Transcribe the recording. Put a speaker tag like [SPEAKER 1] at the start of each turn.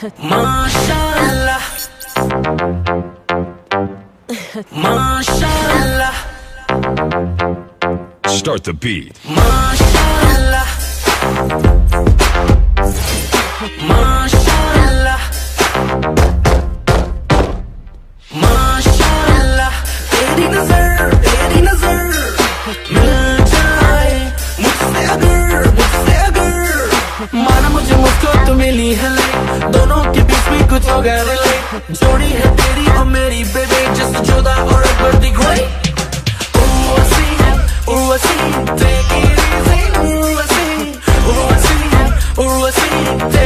[SPEAKER 1] MashaAllah. MashaAllah.
[SPEAKER 2] Start the beat.
[SPEAKER 1] MashaAllah. MashaAllah. MashaAllah. तेरी नजर, तेरी नजर मिल जाए agar, अगर, मुझसे अगर माना मुझे मुझको तो मिली है होगा रिलेट जोड़ी है तेरी और मेरी बेबी जैसे जुदा और Akbar the great Ooh, I see, ooh, I see, take it easy Ooh, I see, ooh, I see, ooh, I see, take